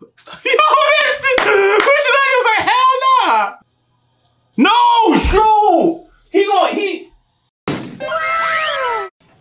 this Kusanagi was like, hell nah! No, shoot! He going he.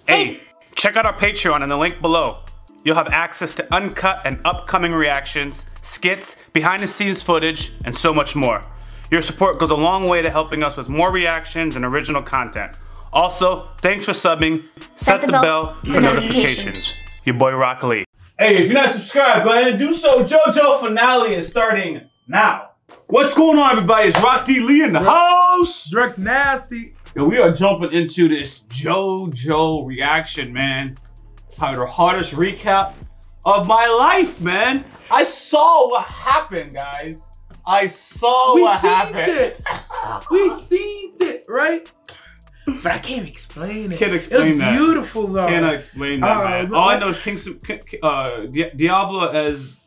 Hey, check out our Patreon in the link below. You'll have access to uncut and upcoming reactions, skits, behind the scenes footage, and so much more. Your support goes a long way to helping us with more reactions and original content. Also, thanks for subbing. Set, the, bell, for notifications. Your boy Rock Lee. Hey, if you're not subscribed, go ahead and do so. JoJo finale is starting now. What's going on, everybody? It's Rock D Lee in the house. Direct nasty. Yo, we are jumping into this JoJo reaction, man. Probably the hardest recap of my life, man. I saw what happened, guys. I saw We what seen happened. it. We seen it, right? But I can't explain it. Can't explain it was that. beautiful though. Can't explain that, Uh, man. All I know is King, uh, Diablo as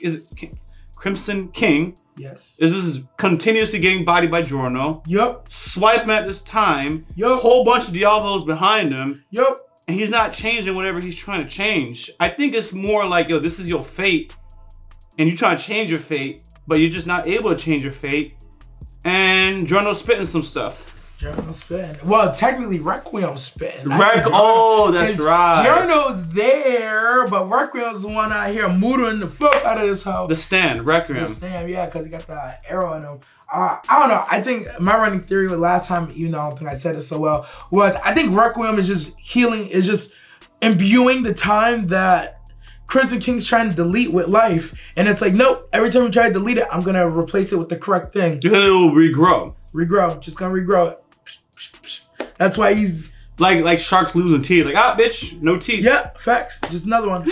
is it King, Crimson King Yes. is just continuously getting bodied by Giorno. Yup. Swiping at this time, a Yup. whole bunch of Diablos behind him, Yup. and he's not changing whatever he's trying to change. I think it's more like, yo, this is your fate, and you're trying to change your fate, but you're just not able to change your fate. And Giorno's spitting some stuff. Giorno's spitting. Well, technically Requiem's spitting. not Rec- oh, that's right. Giorno's there, but Requiem's the one out here moodling the fuck out of this house. The stand, Requiem. The stand, yeah, because he got the arrow in him. Uh, I don't know. I think my running theory with last time, even though I don't think I said it so well, was I think Requiem is just healing, is just imbuing the time that Crimson King's trying to delete with life. And it's like, nope, every time we try to delete it, I'm going to replace it with the correct thing. It will regrow. Regrow. Just going to regrow it. That's why he's, Like like sharks losing teeth. Like, ah, bitch, no teeth. yeah, facts. Just another one.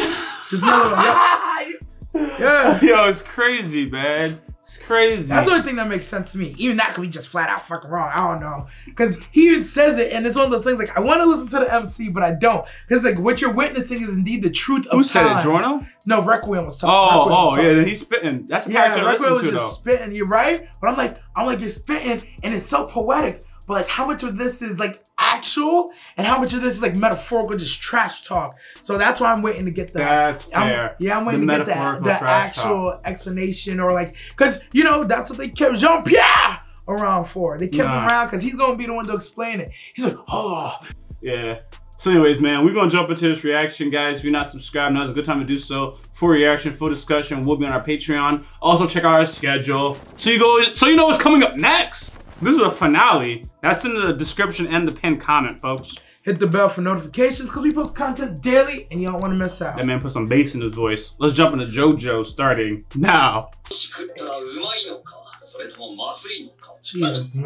Just another one. Yeah. Yeah. Yo, it's crazy, man. It's crazy. That's the only thing that makes sense to me. Even that could be just flat out fucking wrong. I don't know. Because he even says it, and it's one of those things like, I want to listen to the MC, but I don't. Because like what you're witnessing is indeed the truth of Who said time. it, Giorno? No, Requiem was Oh. Requiem oh, talking. yeah, then he's spitting. That's the Yeah, character I Requiem was to, just though. spitting. You're right, but I'm like, I'm like, you're spitting, and it's so poetic. But like, how much of this is like actual, and how much of this is like metaphorical, just trash talk? So that's why I'm waiting to get the. That's I'm- fair. yeah, I'm waiting The to get the, the actual explanation or like, cause you know that's what they kept Jean Pierre around for. They kept Nah. him around because he's gonna be the one to explain it. He's like, oh, Yeah. So, anyways, man, we're gonna jump into this reaction, guys. If you're not subscribed, now's a good time to do so. For reaction, full discussion, we'll be on our Patreon. Also, check out our schedule, so you go, so you know what's coming up next. This is a finale. That's in the description and the pinned comment, folks. Hit the bell for notifications because we post content daily and you don't want to miss out. That man put some bass in his voice. Let's jump into JoJo starting now.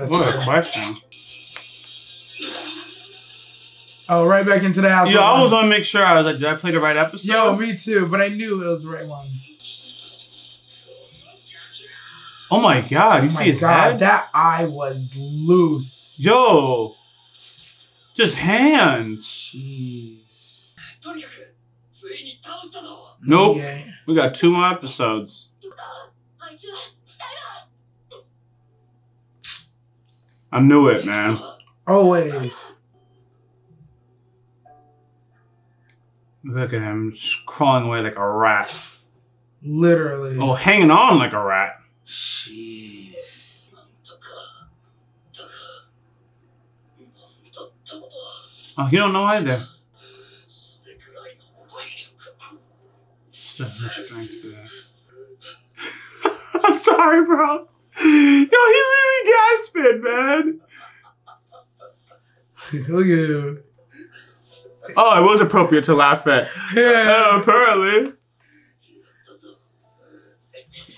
What a question. Oh, right back into the house. Yo, I was going to make sure I was like, did I play the right episode? Yo, me too, but I knew it was the right one. Oh my god, you oh see his god, head? That eye was loose. Yo. Just hands. Jeez. Nope. Yeah. We got two more episodes. I knew it, man. Always. Look at him just crawling away like a rat. Literally. Oh, hanging on like a rat. Jeez. Oh, you don't know either. I'm sorry, bro. Yo, he really gasping, man. Look at him. Oh, it was appropriate to laugh at. Yeah. Uh, apparently.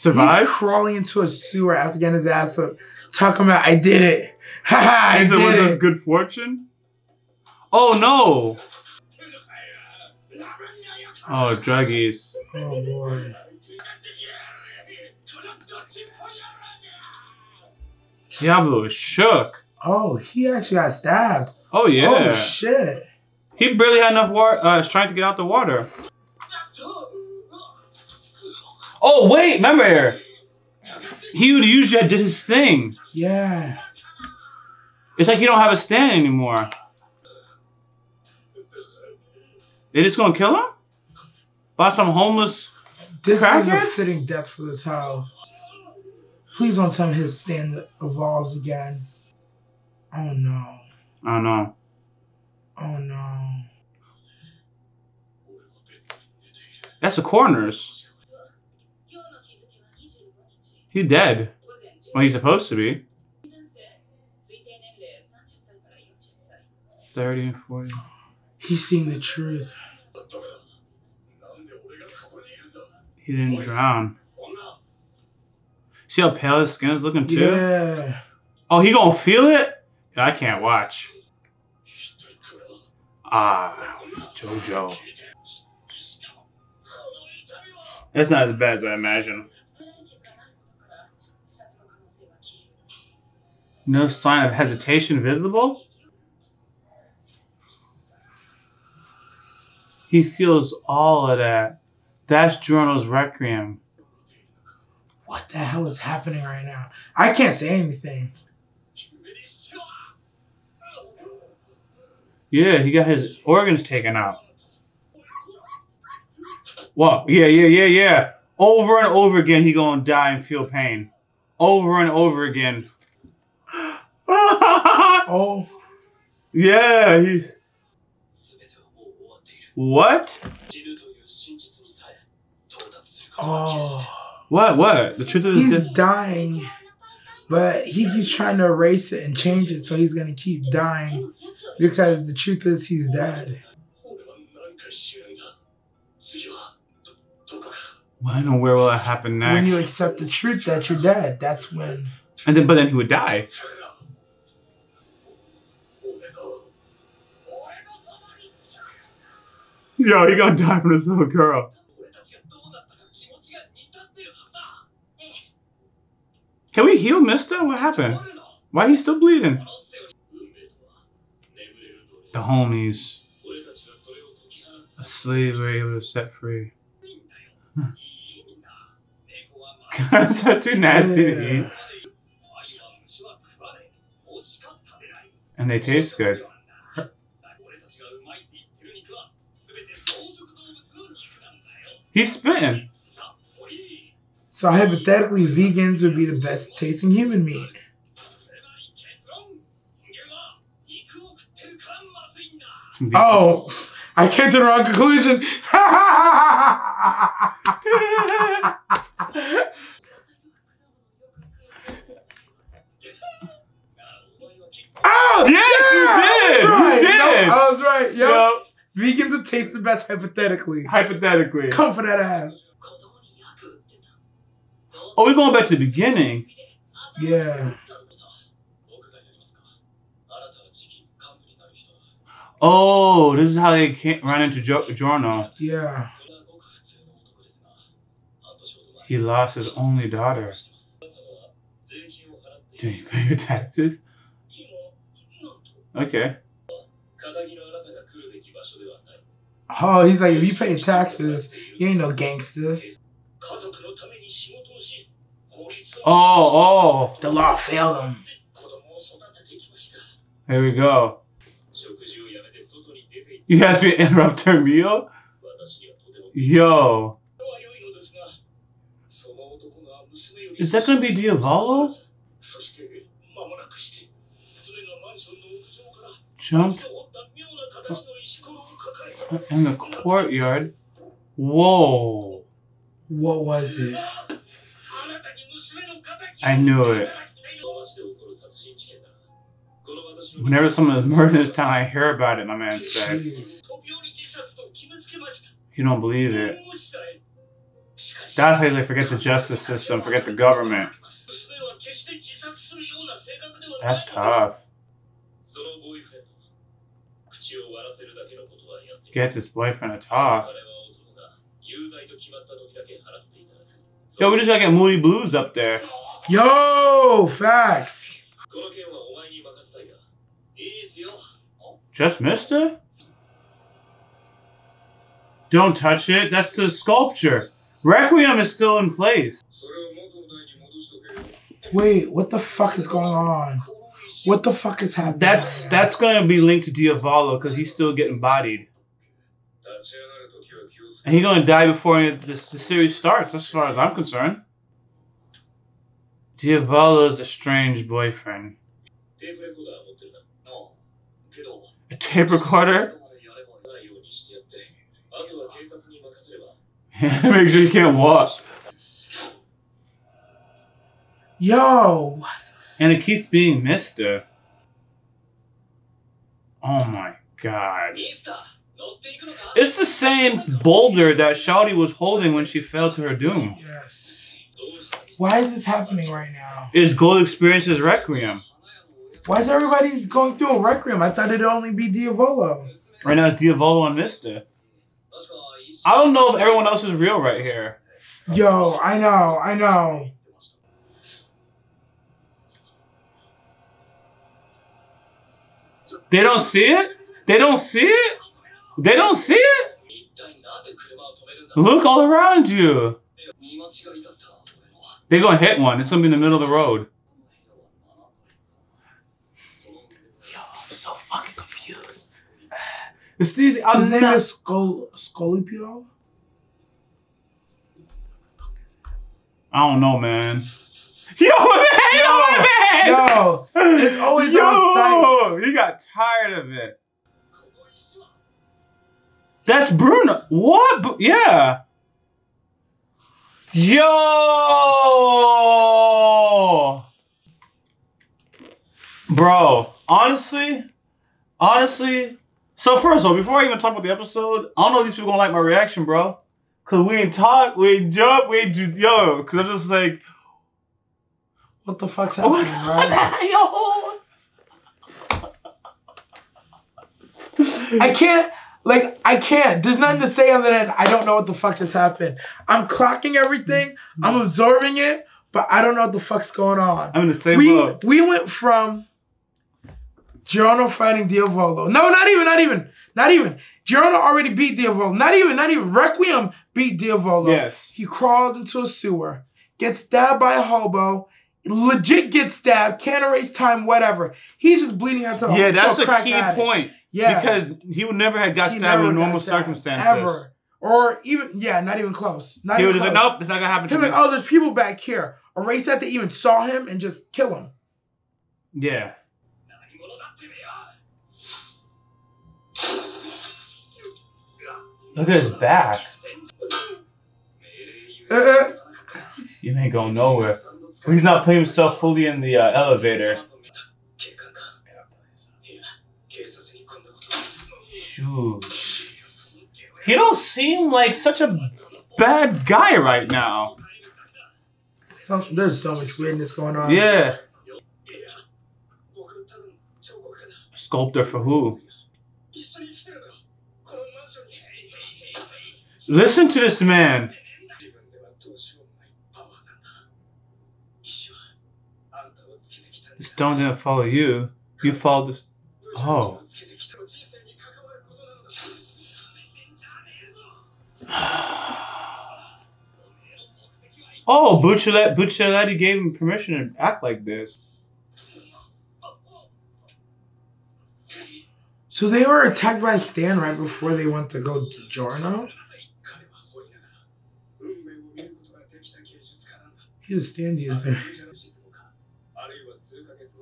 だぞ He's crawling into a sewer after getting his ass whipped. Talking about, I did it. Ha I Is it was did this good fortune? Oh no! Oh, druggies. Oh boy. Diablo is shook. Oh, he actually got stabbed. Oh yeah. Oh shit. he barely had enough water, uh, strength to get out the water. Oh wait, remember? He would usually did his thing. Yeah. It's like you don't have a stand anymore. They just gonna kill him? By some homeless This is a fitting death for this hell. Please don't tell me his stand evolves again. Oh no. Oh don't. Oh no. That's the coroner's. He's dead. Well, he's supposed to be. 30 and 40. He's seeing the truth. He didn't drown. See how pale his skin is looking too? Yeah. Oh, he gonna feel it? I can't watch. Ah, Jojo. That's not as bad as I imagine. No sign of hesitation visible? He feels all of that. That's Giorno's Requiem. What the hell is happening right now? I can't say anything. Yeah, he got his organs taken out. Whoa, yeah, yeah, yeah, yeah. Over and over again, he gonna die and feel pain. Over and over again. oh. Yeah, he's. What? Oh. What? What? The truth is. He's dying, but he keeps trying to erase it and change it, so he's gonna keep dying because the truth is he's dead. Well, I know where will that happen next. When you accept the truth that you're dead, that's when. And then, but then he would die. Yo, he gonna die from this little girl. Can we heal Mister? What happened? Why are you still bleeding? The homies. A slave were set free. That's too nasty yeah. to eat. And they taste good. He's spitting. So hypothetically, vegans would be the best tasting human meat. Oh, I came to the wrong conclusion. oh yes, yeah, you did. Right. You did. I was right. Yep. yep. Vegans to taste the best hypothetically. Hypothetically. Come for that ass. Oh, we're going back to the beginning. Yeah. Oh, this is how they can't run into jo- Giorno. Yeah. He lost his only daughter. Do you pay your taxes? Okay. Oh, he's like, if you pay taxes, you ain't no gangster. Oh, oh. The law failed him. Here we go. You asked me to interrupt her meal? Yo. Is that going to be Diavolo? Jump in the courtyard. Whoa. What was it? I knew it. Whenever someone is murdered in this town, I hear about it, my man said. You don't believe it. That's how they forget the justice system, forget the government. That's tough get this boyfriend a talk. Yo, we just gotta get Moody Blues up there. Yo, facts. Just missed it? Don't touch it. That's the sculpture. Requiem is still in place. Wait, what the fuck is going on? What the fuck is happening? That's that's gonna be linked to Diavolo because he's still getting bodied, and he's gonna die before the the series starts. As far as I'm concerned, Diavolo's strange boyfriend. A tape recorder. Make sure you can't walk. Yo, and it keeps being Mister. Uh, oh my god. It's the same boulder that Shouty was holding when she fell to her doom. Yes. Why is this happening right now? Is Gold Experience's Requiem. Why is everybody's going through a Requiem? I thought it'd only be Diavolo. Right now it's Diavolo and Mister. I don't know if everyone else is real right here. Yo, I know, I know. They don't see it? They don't see it? They don't see it? Look all around you. They're gonna hit one. It's gonna be in the middle of the road. Yo, I'm so fucking confused. Is this, His name not... is Scolippi? I don't know, man. Yo, man, yo, on! Yo, it's always yo, on site. He got tired of it. That's Bruno. What? Yeah. Yo! Bro, honestly, honestly. So first of all, before I even talk about the episode, I don't know if these people gonna like my reaction, bro. Cause we ain't talk, we ain't jump, we ain't do yo. Cause I'm just like, what the fuck's happening, right? yo. I can't. Like I can't. There's nothing to say other than I don't know what the fuck just happened. I'm clocking everything. I'm absorbing it, but I don't know what the fuck's going on. I'm in the same we boat. we went from Giorno fighting Diavolo. No, not even, not even, not even. Giorno already beat Diavolo. Not even, not even. Requiem beat Diavolo. Yes. He crawls into a sewer, gets stabbed by a hobo, legit gets stabbed, can't erase time, whatever. He's just bleeding out to Yeah, that's a, a key addict. point. Yeah. Because he would never have got he stabbed in normal stabbed, circumstances. Ever. Or even, yeah, not even close. Not he even was close. like, nope, it's not going to happen He'd to like, oh, there's people back here. Erase that they even saw him and just kill him. Yeah. Look at his back. Uh, uh. you ain't going nowhere. He's not putting himself fully in the uh, elevator. Shoot. He don't seem like such a bad guy right now. There's so much weirdness going on. Yeah. Sculptor for who? Listen to this man. don't even follow you. You follow this. Oh. Oh, Buccellati, Buccellati gave him permission to act like this. So they were attacked by stand right before they went to go to Giorno? He's a stand user.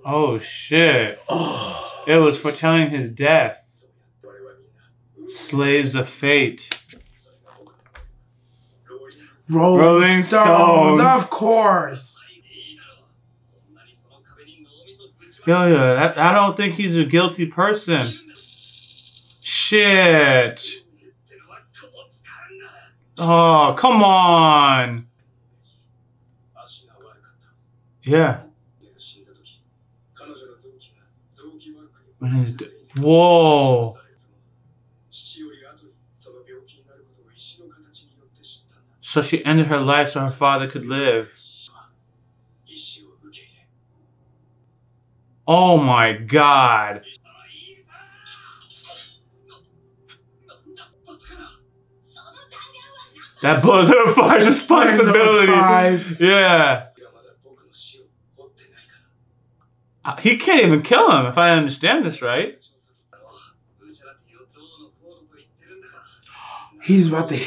Oh shit. Oh. It was foretelling his death. Slaves of fate. Rolling, Rolling Stones. Stones. of course. Yo, yo, I, I don't think he's a guilty person. Shit. Oh, come on. Yeah. Whoa. So she ended her life so her father could live. Oh my god. That blows her five responsibility. Five. Yeah. Uh, he can't even kill him if I understand this right. He's about to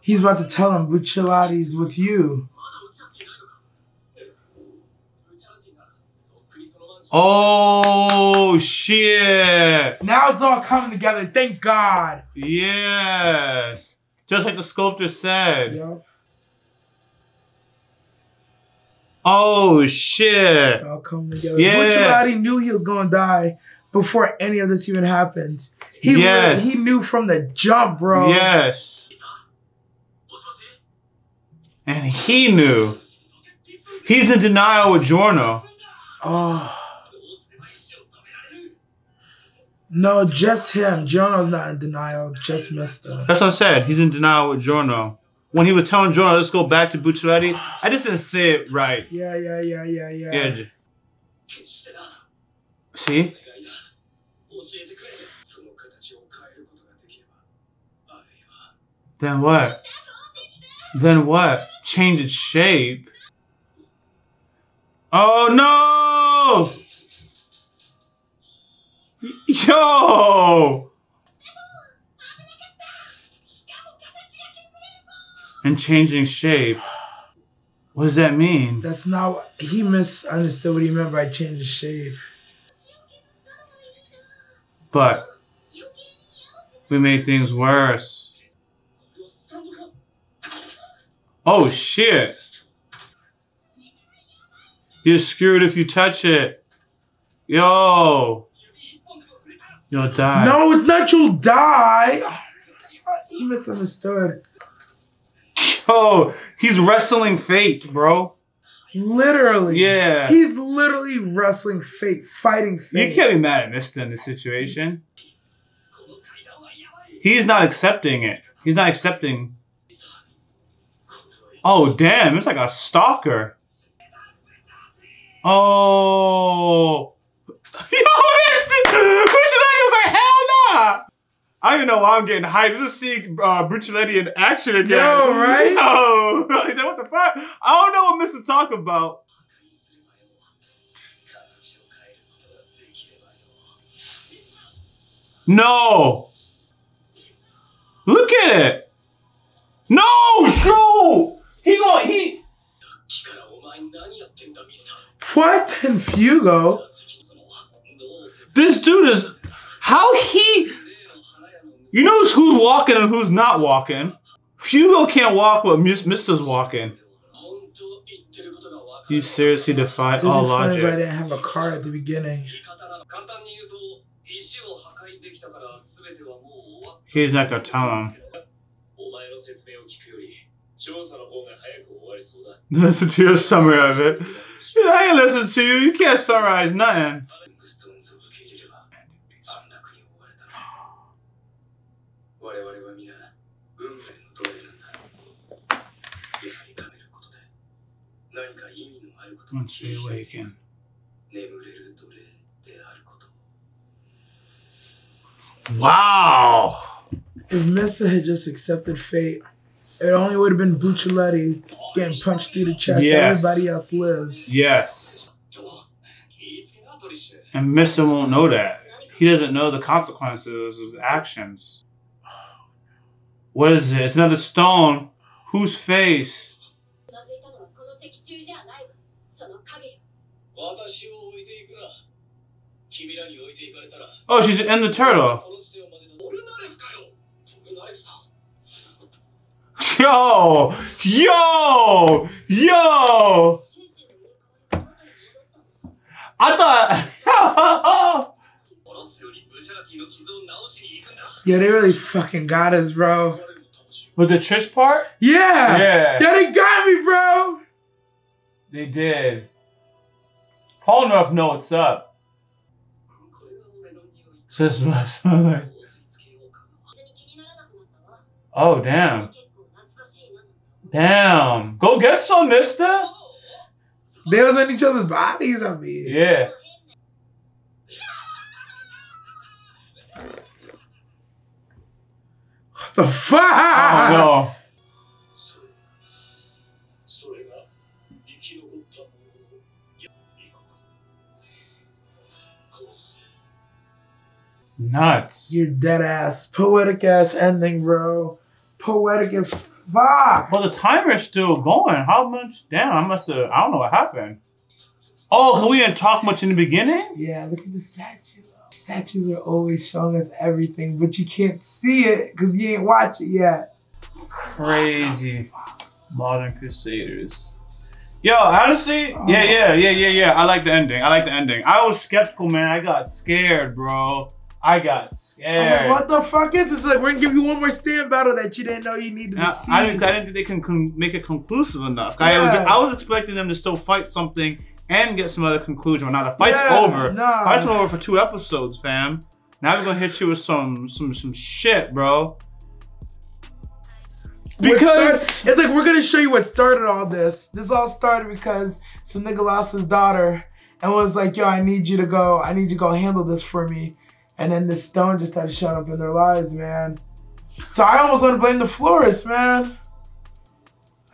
He's about to tell him Buccellati's with you. Oh shit. Now it's all coming together. Thank God. Yes. Just like the sculptor said. Yep. Oh shit! It's all coming together. Yeah. Knew he was gonna die before any of this even happened. He yes. he knew from the jump, bro. Yes. And he knew. He's in denial with Giorno. Oh. No, just him. Giorno's not in denial. Just Mister. That's what I said. He's in denial with Giorno when he was telling Giorno, let's go back to Bucciarati, I just didn't say it right. Yeah, yeah, yeah, yeah, yeah. yeah. See? Then what? Then what? Change its shape? Oh no! Yo! and changing shape. What does that mean? That's not what, he misunderstood what he meant by change of shape. But we made things worse. Oh shit. You're screwed if you touch it. Yo. You'll die. No, it's not you'll die. Oh, he misunderstood. Yo, he's wrestling fate, bro. Literally. Yeah. He's literally wrestling fate, fighting fate. You can't be mad at Mister in this situation. He's not accepting it. He's not accepting. Oh, damn. It's like a stalker. Oh. Yo, Mister! I don't know why I'm getting hyped. Just see uh, in action again. Yo, right? Yo. He said, what the fuck? I don't know what Mr. Talk about. No. Look at it. No, shoot. He go, he. What? Fugo? This dude is. How he. You know who's walking and who's not walking. Fugo can't walk, but Mister's walking. You seriously defy this all logic. This explains why I didn't have a car at the beginning. He's not gonna tell him. Listen to your summary of it. I ain't listen to you. You can't summarize nothing. once they awaken. Wow! If Mista had just accepted fate, it only would have been Buccellati getting punched through the chest. Yes. Everybody else lives. Yes. And Mista won't know that. He doesn't know the consequences of his actions. What is it? It's another stone. Whose face? Oh, she's in the turtle. Yo! Yo! Yo! I thought. yeah, they really fucking got us, bro. With the Trish part? Yeah! Yeah. Yeah, they got me, bro! They did. Paul North know what's up. Says Oh damn. Damn. Go get some, mister. They was in each other's bodies, I mean. Yeah. The fuck? Oh no. Nuts. You're dead ass. Poetic ass ending, bro. Poetic as Fuck. But the timer's still going. How much? Damn, I must have. I don't know what happened. Oh, we didn't talk much in the beginning. Yeah, look at the statue. Statues are always showing us everything, but you can't see it because you ain't watch it yet. Crazy. Modern Crusaders. Yo, honestly, oh. yeah, yeah, yeah, yeah, yeah. I like the ending. I like the ending. I was skeptical, man. I got scared, bro. I got I'm like, scared. what the fuck is this? Like, we're gonna give you one more stand battle that you didn't know you needed to I, see. I didn't. I didn't think they can make it conclusive enough. I was. I was expecting them to still fight something and get some other conclusion. Now the fight's Yeah, over. nah. Fight's over for two episodes, fam. Now we're gonna hit you with some some some shit, bro. Because start- it's like we're gonna show you what started all this. This all started because some nigga lost his daughter and was like, "Yo, I need you to go. I need you to go handle this for me." And then this stone just started showing up in their lives, man. So I almost want to blame the florist, man.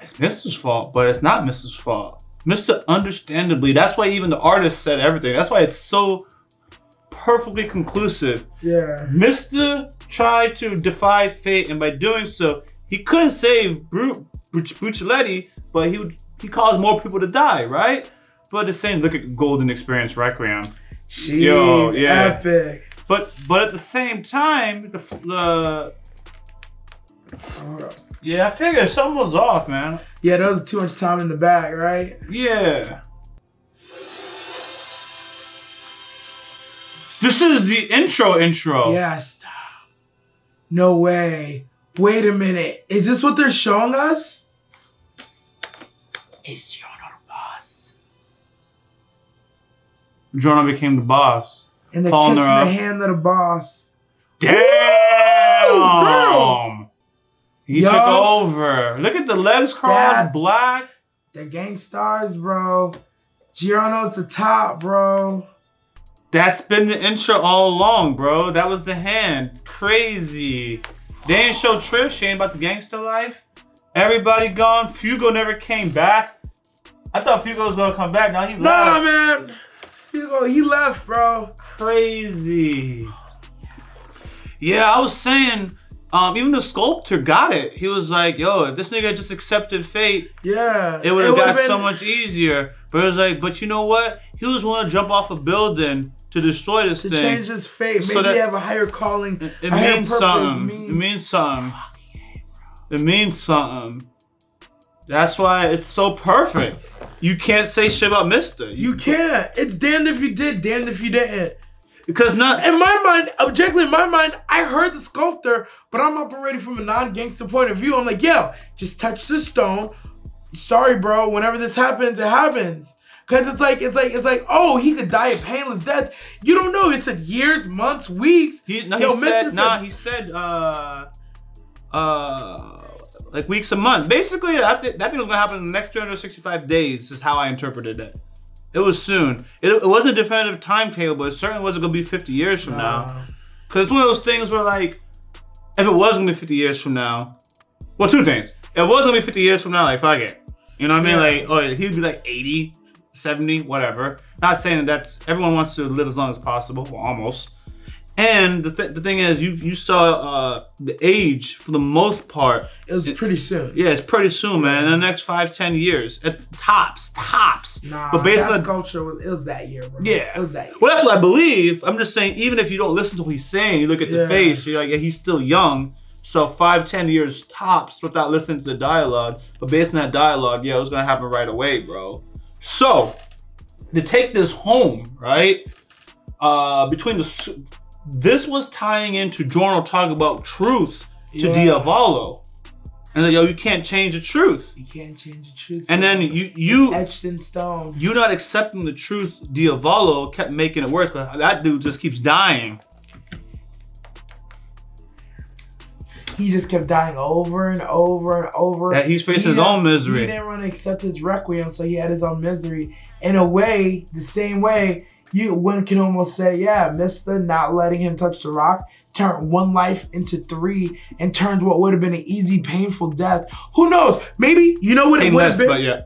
it's Mr.'s fault, but it's not Mr.'s fault. Mr. Understandably, that's why even the artist said everything. That's why it's so perfectly conclusive. Yeah. Mr. tried to defy fate, and by doing so, he couldn't save Bru- but he would he caused more people to die, right? But the same, look at Golden Experience Requiem. Jeez, Yo, yeah. epic. But but at the same time, the the yeah, I figured something was off, man. Yeah, that was too much time in the back, right? Yeah. This is the intro intro. Yeah, stop. No way. Wait a minute. Is this what they're showing us? Is Giorno the boss? Giorno became the boss. And they're Calling kissing her the up. hand of the boss. Damn! He Yo. took over. Look at the legs crossed, black. They're gang stars, bro. Giorno's the top, bro. That's been the intro all along, bro. That was the hand. Crazy. They ain't show Trish. She ain't about the gangster life. Everybody gone. Fugo never came back. I thought Fugo was gonna come back. Now he Nah, left. man. Fugo, he left, bro. Crazy. Yeah, I was saying, um, even the sculptor got it. He was like, "Yo, if this nigga just accepted fate, Yeah. it would have got would've so much easier." But it was like, but you know what? He was willing to jump off a building to destroy this to thing. change his fate. Maybe So that- have a higher calling. It, it higher means something. means- It means something. It means something. That's why it's so perfect. You can't say shit about Mister. You can't. It's damned if you did, damned if you didn't. because not. In my mind, objectively, in my mind, I heard the sculptor, but I'm operating from a non-gangster point of view. I'm like, yo, just touch the stone. Sorry, bro. Whenever this happens, it happens. Cause it's like, it's like, it's like, oh, he could die a painless death. You don't know. It said years, months, weeks. He, no, he said, nah, he said, uh, uh, like weeks a month. Basically, I think that thing was gonna happen in the next 365 days. Is how I interpreted it. It was soon. It, it wasn't a definitive timetable, but it certainly wasn't gonna be 50 years from now. Uh, Because it's one of those things where, like, if it was gonna be 50 years from now, well, two things. If it was gonna be 50 years from now, like, fuck it. You know what I mean? Yeah. Like, oh, he'd be like 80, 70, whatever. Not saying that that's everyone wants to live as long as possible, well, almost. And the, th- the thing is, you you saw uh, the age for the most part. it was pretty soon. Yeah, it's pretty soon, man. In the next five, ten years, at tops, tops. Nah, but based on sculpture was it was that year, bro. Yeah. it was that year. well, that's what I believe. I'm just saying, even if you don't listen to what he's saying, you look at the face, you're like, yeah, he's still young. So five, ten years tops without listening to the dialogue. But based on that dialogue, yeah, it was gonna happen right away, bro. So to take this home, right? Uh, between the this was tying into Giorno talking about truth to Yeah. Diavolo, and then yo, you can't change the truth. You can't change the truth. And then you you etched in stone. you not accepting the truth, Diavolo kept making it worse because that dude just keeps dying. He just kept dying over and over and over. That he's facing He his own misery. He didn't want to accept his requiem, so he had his own misery. In a way, the same way, you one can almost say, yeah, Mister not letting him touch the rock turned one life into three and turned what would have been an easy, painful death. Who knows? Maybe you know what it would have been. but yeah.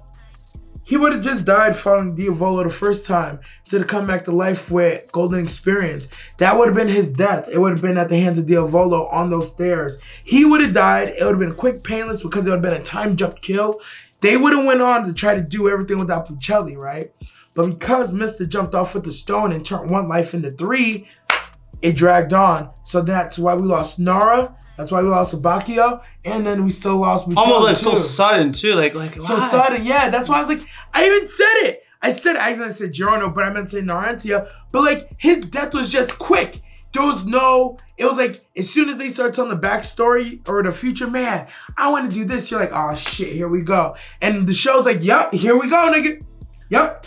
He would have just died following Diavolo the first time to come back to life with Golden Experience. That would have been his death. It would have been at the hands of Diavolo on those stairs. He would have died. It would have been quick, painless because it would have been a time jump kill. They would have went on to try to do everything without Puccelli, right? But because Mister jumped off with the stone and turned one life into three, it dragged on. So that's why we lost Nara. That's why we lost Abbacchio, and then we still lost. Mutala Almost like so sudden too. Like like So why? sudden, yeah. That's why I was like, I even said it. I said I said Giorno, but I meant to say Narancia. But like his death was just quick. There was no, it was like as soon as they started telling the backstory or the future, man, I want to do this. You're like, oh shit, here we go. And the show's like, yup, here we go, nigga. Yup.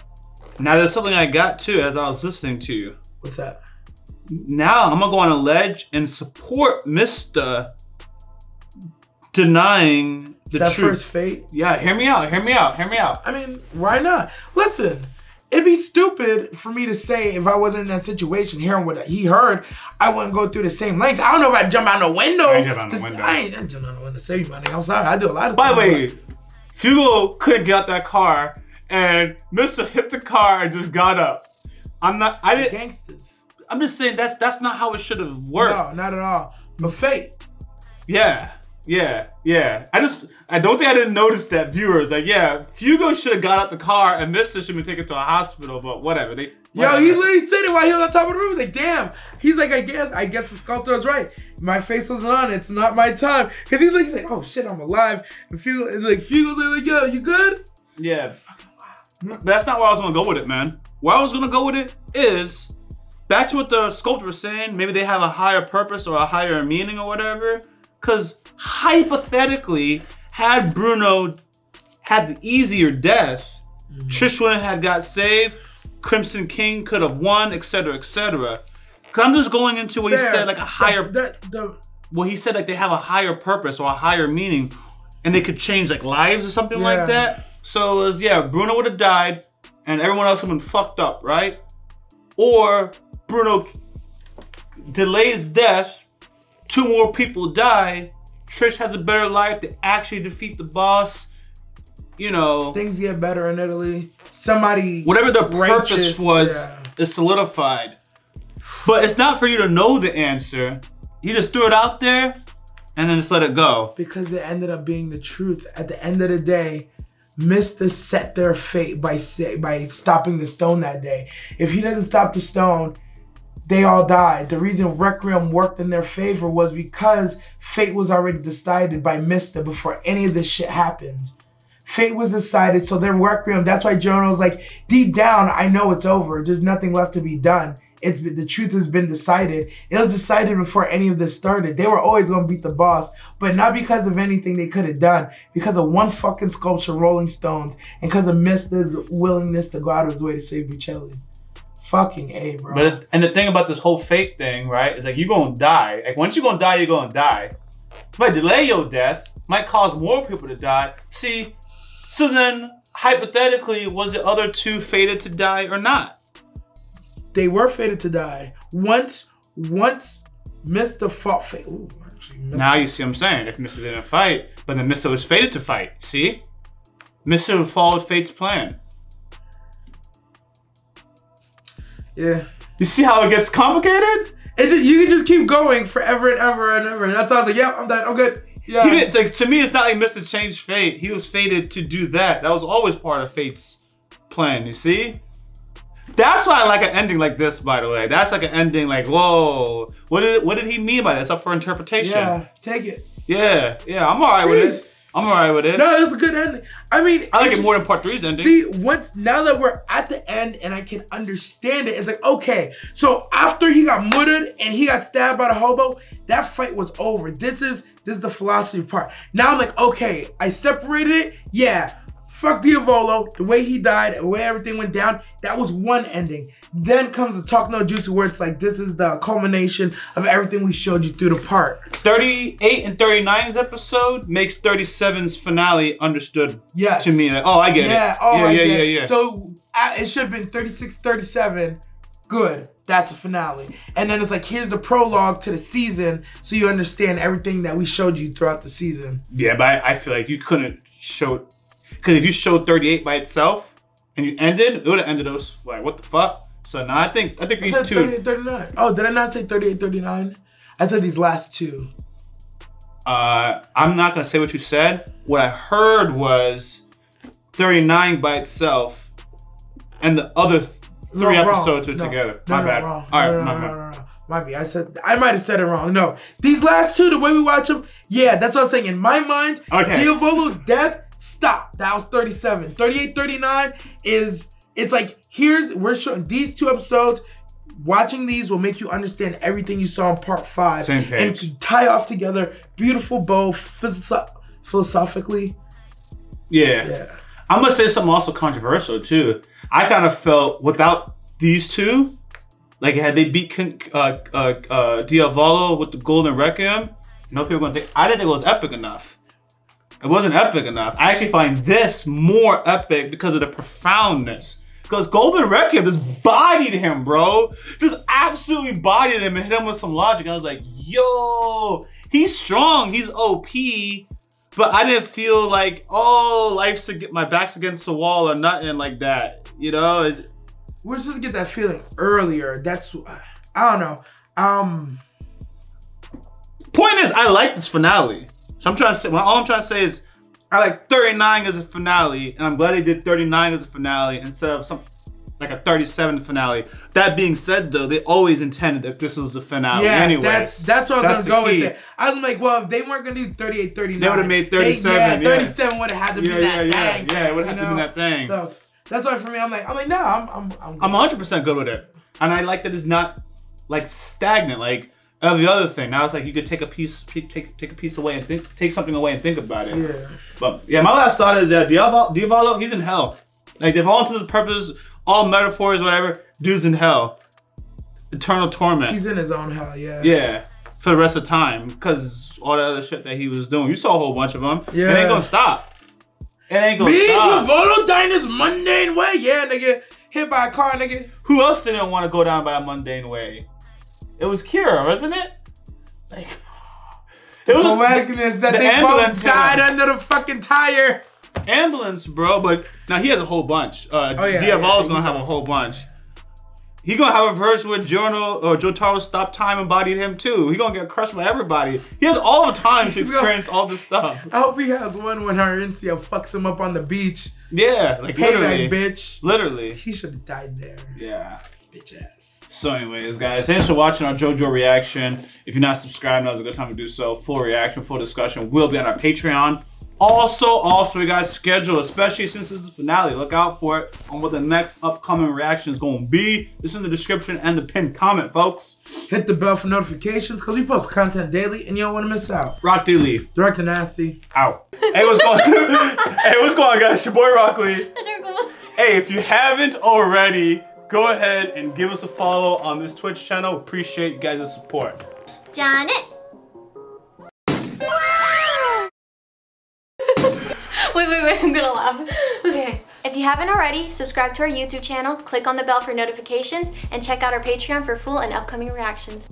Now there's something I got too as I was listening to you. What's that? Now I'm gonna go on a ledge and support Mister denying the that truth. first fate. Yeah, hear me out. Hear me out. Hear me out. I mean, why not? Listen, it'd be stupid for me to say if I wasn't in that situation, hearing what he heard, I wouldn't go through the same lengths. I don't know if I'd jump out the window. I ain't jump out the window. I ain't, I ain't jump out the window to save you, my nigga. I'm sorry. I do a lot of By the things. way, Fugo couldn't get out that car, and Mister hit the car and just got up. I'm not. I didn't. gangsters. I'm just saying that's that's not how it should have worked. No, not at all. But fate. Yeah, yeah, yeah. I just I don't think I didn't notice that viewers like yeah, Fugo should have got out the car and Mister should have been taken to a hospital, but whatever. They Yo, he literally said it while he was on top of the roof. Like, damn. He's like, I guess, I guess the sculptor was right. My face wasn't on. It's not my time. Cause he's like, he's like, oh shit, I'm alive. And Fugo, it's like Fugo's like, yo, you good? Yeah. But that's not where I was gonna go with it, man. Where I was gonna go with it is back to what the sculptor was saying. Maybe they have a higher purpose or a higher meaning or whatever. Cause hypothetically, had Bruno had the easier death, Trish wouldn't have got saved, Crimson King could have won, etc. etc. Cause I'm just going into what he said, like a higher The, the, well, he said like they have a higher purpose or a higher meaning, and they could change like lives or something Yeah. like that. So it was yeah, Bruno would have died, and everyone else would have been fucked up, right? Or Bruno delays death, two more people die. Trish has a better life. They actually defeat the boss. You know, things get better in Italy. Somebody, whatever the purpose was yeah. is solidified. But it's not for you to know the answer. You just threw it out there and then just let it go. because it ended up being the truth. At the end of the day, Mister set their fate by say, by stopping the stone that day. If he doesn't stop the stone, they all died. The reason Requiem worked in their favor was because fate was already decided by Mister before any of this shit happened. Fate was decided, so their Requiem. That's why Giorno was like, deep down, I know it's over. There's nothing left to be done. It's been, the truth has been decided. It was decided before any of this started. They were always gonna beat the boss, but not because of anything they could have done. Because of one fucking sculpture, Rolling Stones, and because of Mister's willingness to go out of his way to save Bucelli. Fucking a, bro. But it, and the thing about this whole fate thing, right, is like you're gonna die. Like once you're gonna die, you're gonna die. Might delay your death, might cause more people to die. See, so then hypothetically, was the other two fated to die or not? they were fated to die. Once, once Mister fought fate. Ooh, actually, Mr. Now you see what I'm saying. If Mister didn't fight, but then Mister was fated to fight. See, Mister followed fate's plan. Yeah. You see how it gets complicated? It just you can just keep going forever and ever and ever. That's how I was like, yep, I'm done. I'm good. Yeah. He didn't like to me. It's not like Mister changed fate. He was fated to do that. That was always part of fate's plan. You see. That's why I like an ending like this. By the way, that's like an ending like whoa. What did what did he mean by that? It's up for interpretation. Yeah, take it. yeah, yeah. I'm alright with it. I'm alright with it. No, it's a good ending. I mean, I like it more just- than part three's ending. See, once now that we're at the end and I can understand it, it's like okay. So after he got murdered and he got stabbed by the hobo, that fight was over. This is this is the philosophy part. Now I'm like, okay, I separated it. Yeah, fuck Diavolo, the way he died, the way everything went down. That was one ending. Then comes the talk no jutsu where it's like this is the culmination of everything we showed you through the part. 38 and 39's episode makes 37's finale understood Yes. to me. Like, oh, I get yeah, it. oh, yeah, I yeah, yeah, it. yeah. So uh, it should have been 36, 37. Good. That's a finale. And then it's like, here's the prologue to the season so you understand everything that we showed you throughout the season. Yeah, but I, I feel like you couldn't show because if you showed 38 by itself, and you ended, it would have ended us like what the fuck. So now I think I think I these said two. 38, 39. Oh, did I not say 38, 39? I said these last two. Uh, I'm not gonna say what you said. What I heard was 39 by itself, and the other th- three No, wrong. episodes are No, together. No, my bad. Wrong. All right, my bad. Might be. I said I might have said it wrong. No, these last two, the way we watch them, yeah, that's what I'm saying. In my mind, Okay. Diavolo's death, stop. That was 37. 38, 39 is it's like here's we're showing these two episodes. Watching these will make you understand everything you saw in part five Same and page. could tie off together. Beautiful bow, philosoph- philosophically. Yeah. Yeah. I'm gonna say something also controversial too. I kind of felt without these two, like had they beat uh, uh, uh, Diavolo with the Golden Requiem, no people gonna think. I didn't think it was epic enough. It wasn't epic enough. I actually find this more epic because of the profoundness. Because Golden Requiem just bodied him, bro. Just absolutely bodied him and hit him with some logic. I was like, yo, he's strong. He's OP. But I didn't feel like, oh, life's my back's against the wall or nothing like that. You know, It's- We're supposed to get that feeling earlier. That's I don't know. Um point is, I like this finale. So I'm trying to say, well, all I'm trying to say is, I like 39 as a finale, and I'm glad they did 39 as a finale instead of some like a 37 finale. That being said, though, they always intended that this was the finale. Yeah, anyway, that's that's what I was the gonna go key. with. It. I was like, well, if they weren't gonna do 38, 39, They would've made 37, yeah, yeah. 37 would have had to yeah, be yeah, that yeah, thing. yeah. It would have you to be that thing. So that's why for me, I'm like, I'm like, no, I'm I'm I'm, I'm 100 percent good with it, and I like that it's not like stagnant like every other thing. Now it's like you could take a piece, take take, take a piece away and think, take something away and think about it. yeah. But yeah, my last thought is that Diavolo, Diavolo he's in hell. Like they've all to the purpose, all metaphors, whatever. Dude's in hell, eternal torment. He's in his own hell. Yeah. yeah, for the rest of time, because all the other shit that he was doing. You saw a whole bunch of them. Yeah. It ain't gonna stop. It ain't gonna Me, stop. Diavolo dying this mundane way. Yeah, nigga. Hit by a car, nigga. Who else didn't want to go down by a mundane way? It was Kira, wasn't it? Like, it was Poeticness that the they both died under the fucking tire. ambulance, bro. But now he has a whole bunch. Uh, Oh, yeah, Diavolo's yeah, gonna have a whole bunch. He gonna have a verse where Giorno or Jotaro stopped time and bodied him too. He gonna get crushed by everybody. He has all the time to experience all this stuff. I hope he has one when Narancia fucks him up on the beach. Yeah, like literally, Payback, bitch. literally. He should have died there. Yeah. Bitch ass. So, anyways, guys, thanks for watching our JoJo reaction. If you're not subscribed, now's a good time to do so. Full reaction, full discussion will be on our Patreon. Also, also, we got schedule, especially since this is the finale. Look out for it on what the next upcoming reaction is going to be. It's in the description and the pinned comment, folks. Hit the bell for notifications because we post content daily and you don't want to miss out. Rock D. Lee, Director Nasty. out. Hey, what's going on? Hey, what's going on, guys? Your boy Rock Lee. Hey, if you haven't already, go ahead and give us a follow on this Twitch channel. Appreciate you guys' support. Janet. wait, wait, wait, I'm gonna laugh. Okay. If you haven't already, subscribe to our YouTube channel, click on the bell for notifications, and check out our Patreon for full and upcoming reactions.